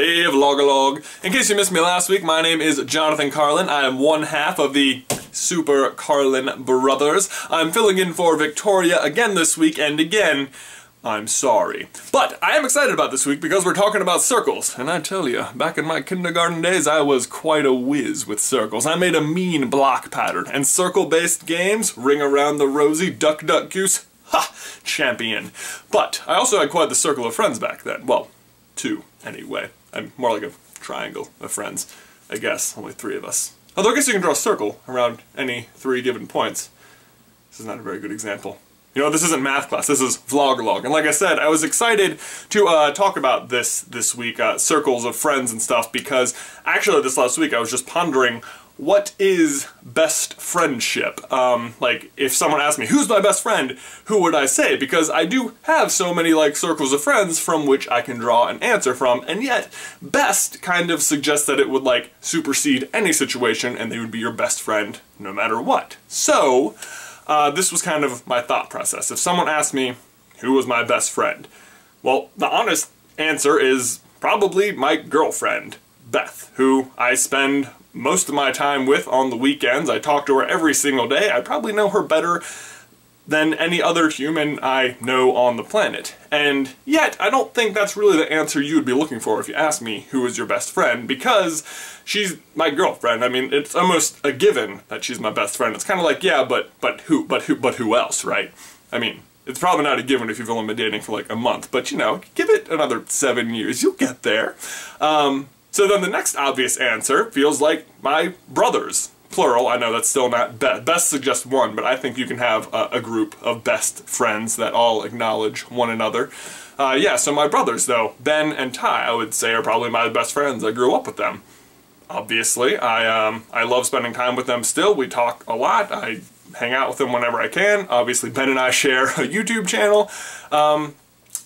Hey Vlogalogue! In case you missed me last week, my name is Jonathan Carlin. I am one half of the Super Carlin Brothers. I'm filling in for Victoria again this week, and again, I'm sorry. But I am excited about this week because we're talking about circles. And I tell you, back in my kindergarten days, I was quite a whiz with circles. I made a mean block pattern. And circle-based games, Ring Around the rosy, Duck Duck Goose, ha! Champion. But I also had quite the circle of friends back then. Well, two, anyway. I'm more like a triangle of friends, I guess. Only three of us. Although I guess you can draw a circle around any three given points. This is not a very good example. You know, this isn't math class, this is vlog log. And like I said, I was excited to uh, talk about this this week, uh, circles of friends and stuff, because actually this last week I was just pondering what is best friendship? Um, like, if someone asked me, who's my best friend, who would I say? Because I do have so many, like, circles of friends from which I can draw an answer from, and yet, best kind of suggests that it would, like, supersede any situation, and they would be your best friend no matter what. So, uh, this was kind of my thought process. If someone asked me, who was my best friend? Well, the honest answer is probably my girlfriend, Beth, who I spend most of my time with on the weekends. I talk to her every single day. I probably know her better than any other human I know on the planet. And yet, I don't think that's really the answer you would be looking for if you asked me who is your best friend, because she's my girlfriend. I mean, it's almost a given that she's my best friend. It's kind of like, yeah, but but who, but who, but who else, right? I mean, it's probably not a given if you've only been dating for like a month, but you know, give it another seven years, you'll get there. Um, so then the next obvious answer feels like my brothers. Plural, I know that's still not best. Best suggests one, but I think you can have a, a group of best friends that all acknowledge one another. Uh, yeah, so my brothers, though, Ben and Ty, I would say are probably my best friends. I grew up with them. Obviously, I, um, I love spending time with them still. We talk a lot. I hang out with them whenever I can. Obviously, Ben and I share a YouTube channel. Um,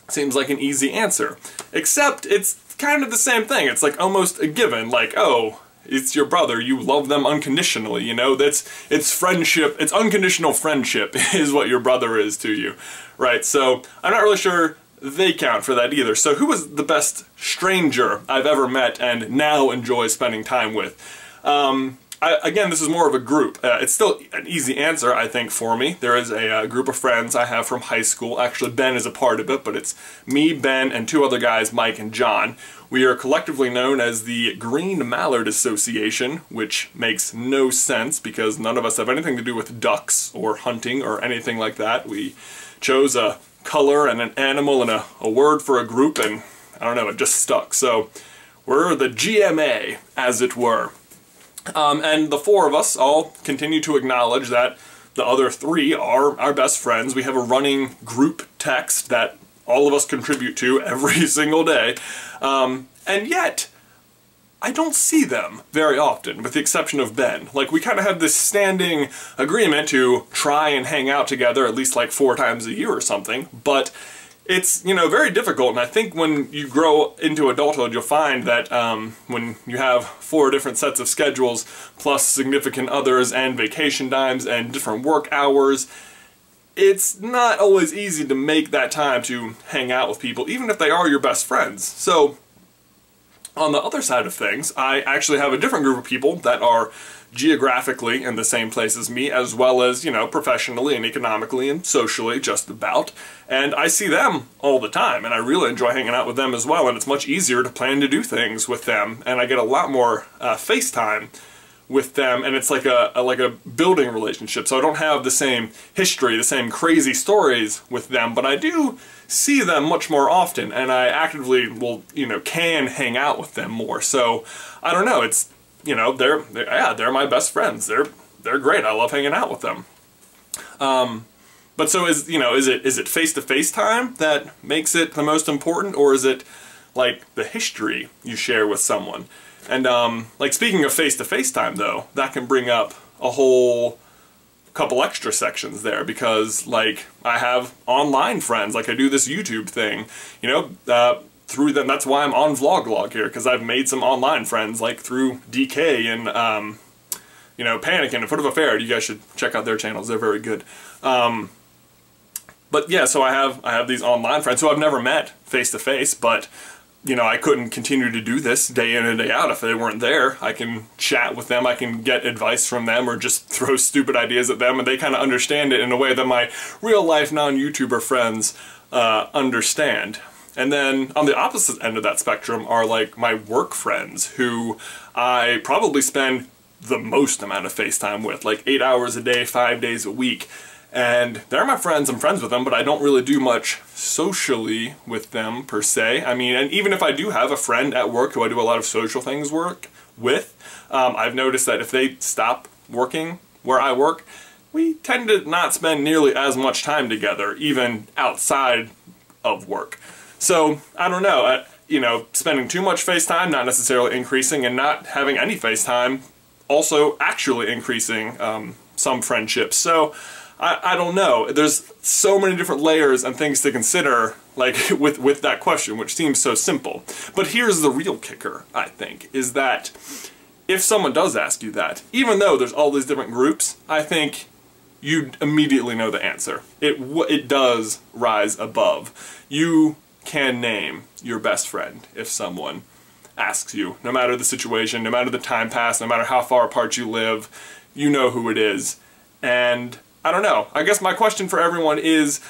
seems like an easy answer. Except it's kind of the same thing. It's like almost a given, like, oh, it's your brother, you love them unconditionally, you know? That's, it's friendship, it's unconditional friendship is what your brother is to you, right? So, I'm not really sure they count for that either. So who was the best stranger I've ever met and now enjoy spending time with? Um, I, again, this is more of a group. Uh, it's still an easy answer, I think, for me. There is a, uh, group of friends I have from high school. Actually, Ben is a part of it, but it's me, Ben, and two other guys, Mike and John. We are collectively known as the Green Mallard Association, which makes no sense because none of us have anything to do with ducks or hunting or anything like that. We chose a color and an animal and a, a word for a group, and I don't know, it just stuck. So we're the GMA, as it were. Um, and the four of us all continue to acknowledge that the other three are our best friends. We have a running group text that all of us contribute to every single day. Um, and yet, I don't see them very often, with the exception of Ben. Like, we kind of have this standing agreement to try and hang out together at least like four times a year or something, but it's, you know, very difficult, and I think when you grow into adulthood, you'll find that um, when you have four different sets of schedules, plus significant others, and vacation times, and different work hours, it's not always easy to make that time to hang out with people, even if they are your best friends. So, on the other side of things, I actually have a different group of people that are geographically in the same place as me, as well as, you know, professionally and economically and socially, just about. And I see them all the time, and I really enjoy hanging out with them as well, and it's much easier to plan to do things with them, and I get a lot more uh, FaceTime with them, and it's like a, a, like a building relationship, so I don't have the same history, the same crazy stories with them, but I do see them much more often, and I actively will, you know, can hang out with them more, so I don't know, it's you know, they're, they're, yeah, they're my best friends. They're they're great. I love hanging out with them. Um, but so is you know is it is it face to face time that makes it the most important, or is it like the history you share with someone? And um, like speaking of face to face time, though, that can bring up a whole couple extra sections there because like I have online friends, like I do this YouTube thing, you know. Uh, through them. That's why I'm on Vloglog here, because I've made some online friends, like through DK and, um, you know, Panic and Foot of a Fair. You guys should check out their channels. They're very good. Um, but yeah, so I have I have these online friends who I've never met face to face, but you know, I couldn't continue to do this day in and day out if they weren't there. I can chat with them, I can get advice from them, or just throw stupid ideas at them, and they kind of understand it in a way that my real life non YouTuber friends uh, understand. And then on the opposite end of that spectrum are like my work friends who I probably spend the most amount of FaceTime with, like eight hours a day, five days a week. And they're my friends, I'm friends with them, but I don't really do much socially with them per se. I mean, and even if I do have a friend at work who I do a lot of social things work with, um, I've noticed that if they stop working where I work, we tend to not spend nearly as much time together, even outside of work. So, I don't know, uh, you know, spending too much FaceTime, not necessarily increasing, and not having any FaceTime, also actually increasing um, some friendships. So, I, I don't know. There's so many different layers and things to consider like with, with that question, which seems so simple. But here's the real kicker, I think, is that if someone does ask you that, even though there's all these different groups, I think you immediately know the answer. It, it does rise above. You can name your best friend if someone asks you. No matter the situation, no matter the time passed, no matter how far apart you live, you know who it is. And I don't know. I guess my question for everyone is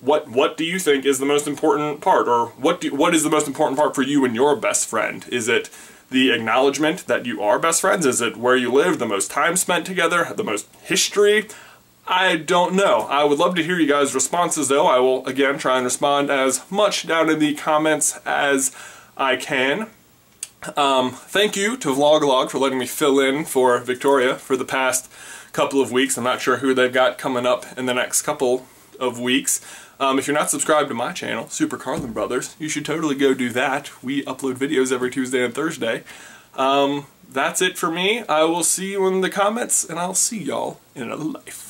what what do you think is the most important part or what do, what is the most important part for you and your best friend? Is it the acknowledgement that you are best friends? Is it where you live, the most time spent together, the most history? I don't know. I would love to hear you guys' responses though. I will again try and respond as much down in the comments as I can. Um, thank you to Vloglog for letting me fill in for Victoria for the past couple of weeks. I'm not sure who they've got coming up in the next couple of weeks. Um, if you're not subscribed to my channel, Super Carlin Brothers, you should totally go do that. We upload videos every Tuesday and Thursday. Um, that's it for me. I will see you in the comments, and I'll see y'all in another life.